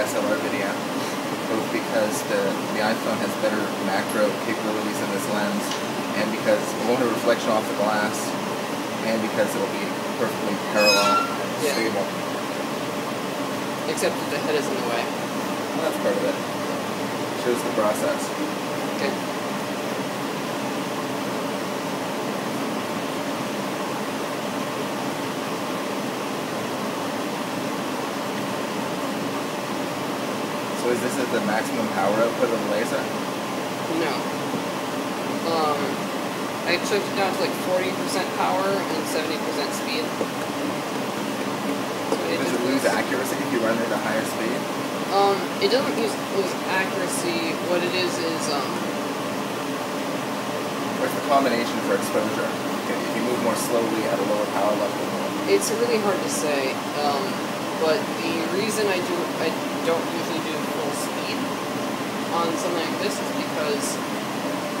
our video, both because the, the iPhone has better macro capabilities in this lens, and because it won't have reflection off the glass, and because it'll be perfectly parallel and Yeah. stable. Except that the head is in the way. Well, that's part of it. Shows the process. Okay. So is this at the maximum power output of the laser? No. Um, I took it down to like 40% power and 70% speed. So Does it lose accuracy if you run it at a higher speed? Um, it doesn't use lose accuracy. What it is is um, What's the combination for exposure? Okay, If you move more slowly at a lower power level, it's really hard to say. Um, but the reason I do I don't usually do on something like this is because,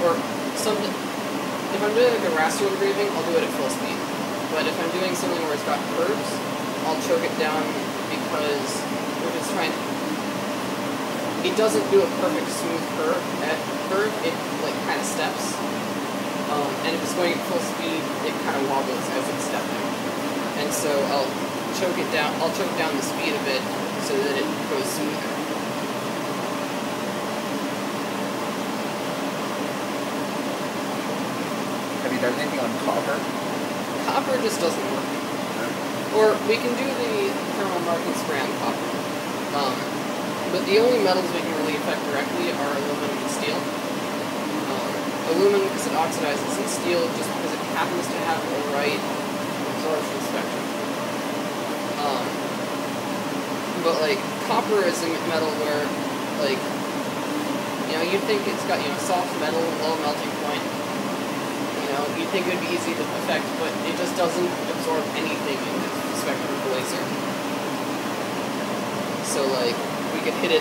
or something. If I'm doing like a raster engraving, I'll do it at full speed. But if I'm doing something where it's got curves, I'll choke it down because we're just trying. to, It doesn't do a perfect smooth curve at curve. It like kind of steps. Um, and if it's going at full speed, it kind of wobbles as it's stepping. And so I'll choke it down. I'll choke down the speed a bit so that it goes smoother. You anything on copper? Copper just doesn't work. Or we can do the thermal marking spray on copper. Um, but the only metals we can really affect directly are aluminum and steel. Um, aluminum because it oxidizes, and steel just because it happens to have the right absorption spectrum. Um, but like copper is a metal where, like, you know, you'd think it's got you know soft metal, low melting point. You know, you'd think it would be easy to affect, but it just doesn't absorb anything in the spectrum of laser. So like, we could hit it.